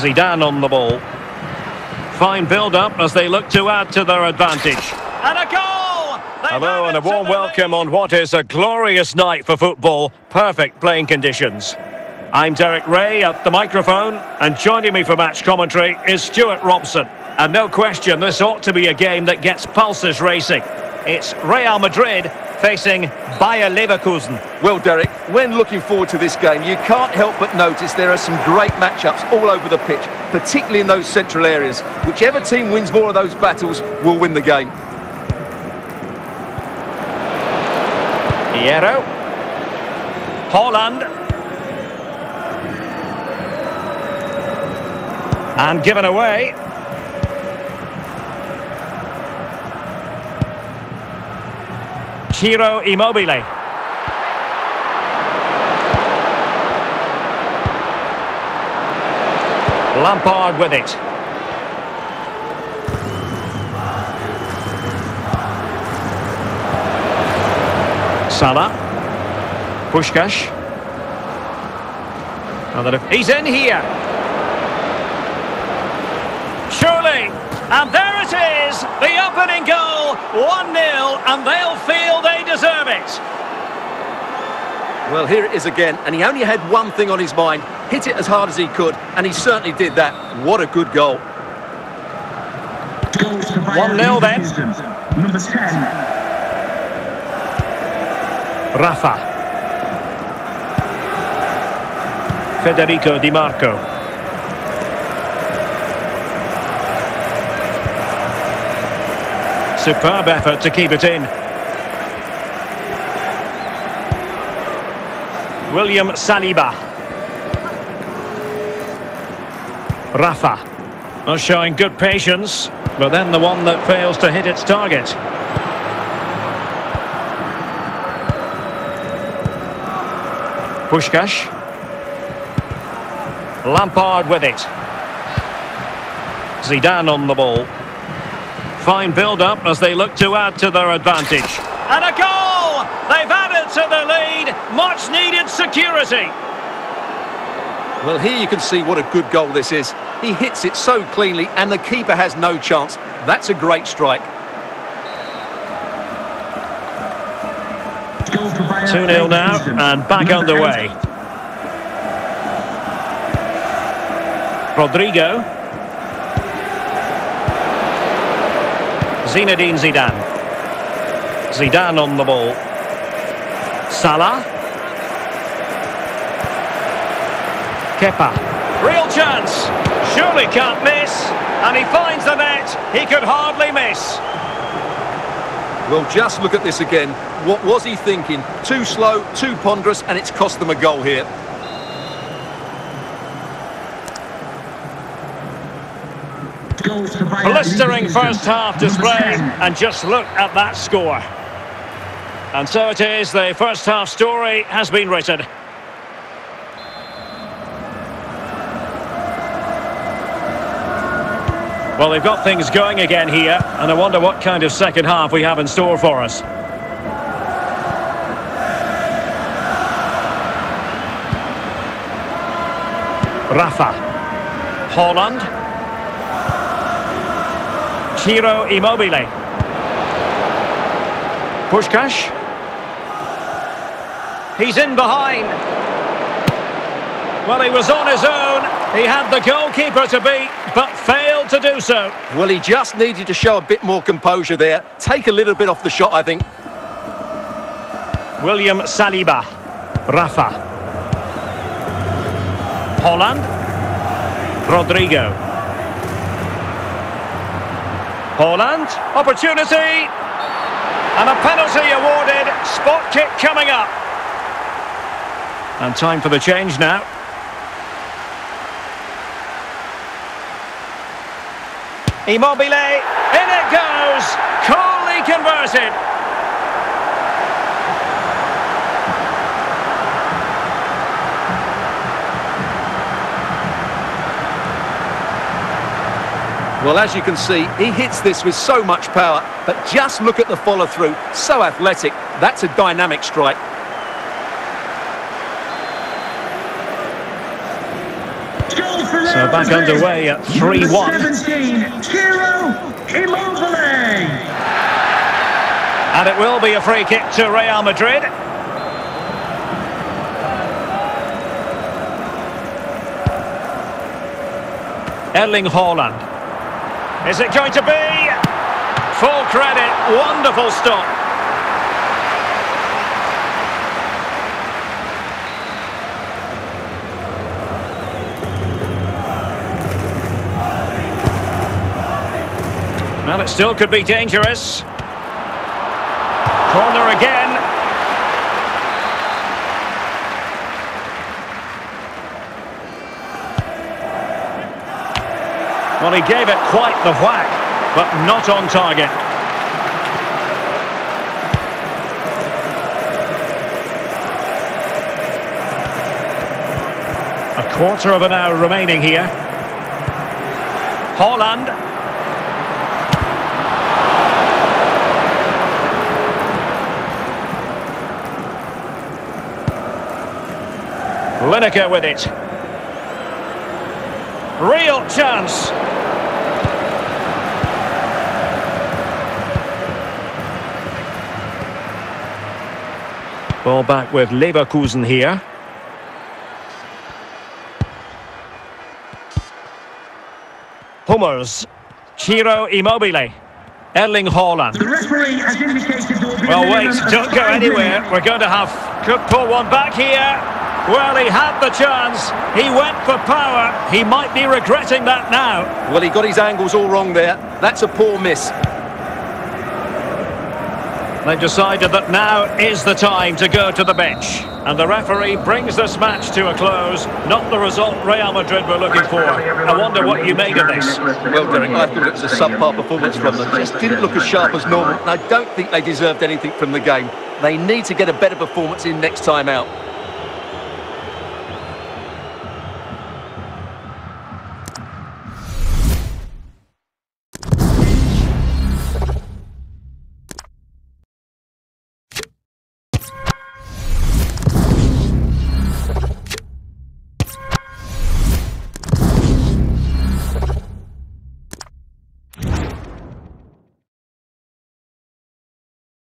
Zidane on the ball. Fine build-up as they look to add to their advantage. And a goal! They've Hello and a warm welcome on what is a glorious night for football. Perfect playing conditions. I'm Derek Ray at the microphone, and joining me for match commentary is Stuart Robson. And no question, this ought to be a game that gets pulses racing. It's Real Madrid facing Bayer Leverkusen. Well, Derek, when looking forward to this game, you can't help but notice there are some great matchups all over the pitch, particularly in those central areas. Whichever team wins more of those battles will win the game. Hierro. Haaland. And given away. Ciro Immobile. Lampard with it. Salah. Puskas. He's in here. Surely. And there it is. The opening goal. 1-0. And they'll feel they deserve it. Well, here it is again. And he only had one thing on his mind. Hit it as hard as he could. And he certainly did that. What a good goal. 1-0 then. Number 10. Rafa. Federico Di Marco. Superb effort to keep it in. William Saliba. Rafa. Well, showing good patience, but then the one that fails to hit its target. Puskas. Lampard with it. Zidane on the ball. Fine build-up as they look to add to their advantage. And a goal! They've added to the lead. Much needed security. Well, here you can see what a good goal this is. He hits it so cleanly and the keeper has no chance. That's a great strike. 2-0 now and back underway. Rodrigo. Zinedine Zidane. Zidane on the ball. Salah. Kepa. Real chance. Surely can't miss. And he finds the net. He could hardly miss. Well, just look at this again. What was he thinking? Too slow, too ponderous, and it's cost them a goal here. Blistering first half display, and just look at that score. And so it is, the first half story has been written. Well, they've got things going again here, and I wonder what kind of second half we have in store for us. Rafa. Haaland. Ciro Immobile. Puskas. He's in behind. Well, he was on his own. He had the goalkeeper to beat, but failed to do so. Well, he just needed to show a bit more composure there. Take a little bit off the shot, I think. William Saliba. Rafa. Haaland. Rodrigo. Haaland. Opportunity. And a penalty awarded. Spot kick coming up. And time for the change now. Immobile, in it goes, coolly converted. Well, as you can see, he hits this with so much power, but just look at the follow-through. So athletic. That's a dynamic strike. So back underway at 3-1. 17, Ciro Immobile. And it will be a free kick to Real Madrid. Erling Haaland. Is it going to be? Full credit, wonderful stop. Well, it still could be dangerous. Corner again. Well, he gave it quite the whack, but not on target. A quarter of an hour remaining here. Haaland. Lineker with it. Real chance. Ball back with Leverkusen here. Hummers. Ciro Immobile. Erling Haaland. The referee has indicated there will be Well, a wait, don't go anywhere. We're going to have... Could pull one back here. Well, he had the chance. He went for power. He might be regretting that now. Well, he got his angles all wrong there. That's a poor miss. They've decided that now is the time to go to the bench. And the referee brings this match to a close. Not the result Real Madrid were looking for. I wonder what you made of this. Well, Derek, I thought it was a subpar performance from them. Just didn't look as sharp as normal. And I don't think they deserved anything from the game. They need to get a better performance in next time out.